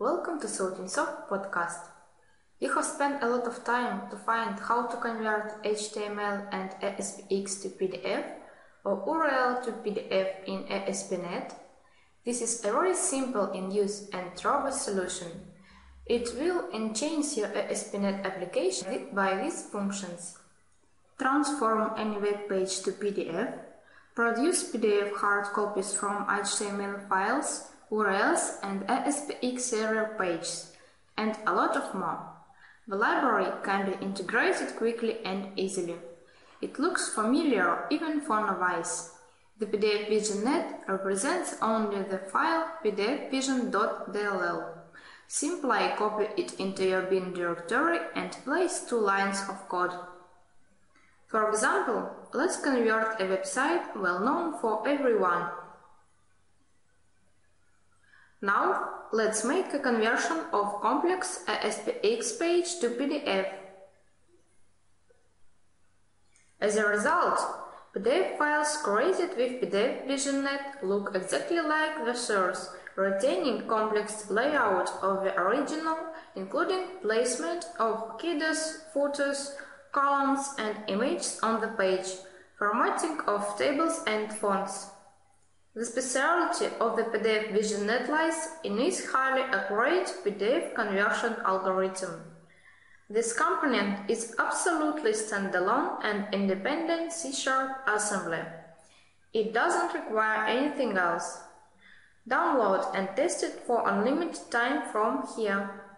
Welcome to Soft podcast. We have spent a lot of time to find how to convert HTML and ASPX to PDF or URL to PDF in ASP.NET. This is a very simple in use and robust solution. It will enhance your ASP.NET application by these functions. Transform any web page to PDF, produce PDF hard copies from HTML files, URLs and ASPX server pages, and a lot of more. The library can be integrated quickly and easily. It looks familiar even for novice. The PDF Vision Net represents only the file pdfvision.dll. Simply copy it into your bin directory and place two lines of code. For example, let's convert a website well known for everyone now let's make a conversion of complex ASPX page to PDF. As a result, PDF files created with PDF VisionNet look exactly like the source, retaining complex layout of the original, including placement of headers, footers, columns and images on the page, formatting of tables and fonts. The specialty of the PDF Vision Net lies in its highly accurate PDF conversion algorithm. This component is absolutely standalone and independent C-sharp assembly. It doesn't require anything else. Download and test it for unlimited time from here.